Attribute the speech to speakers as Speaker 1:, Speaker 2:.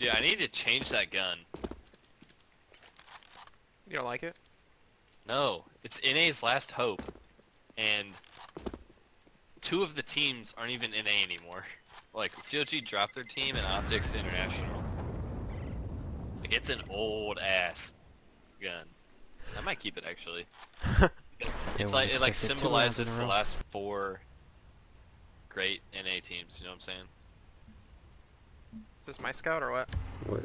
Speaker 1: Dude, I need to change that gun.
Speaker 2: You don't like it?
Speaker 1: No, it's NA's last hope, and two of the teams aren't even NA anymore. Like CLG dropped their team and OpTic's International. Like it's an old ass gun. I might keep it actually. It's like it like
Speaker 3: expect it two rounds in a
Speaker 1: symbolizes the last four great NA teams. You know what I'm saying?
Speaker 2: Is this my scout or what?
Speaker 4: What?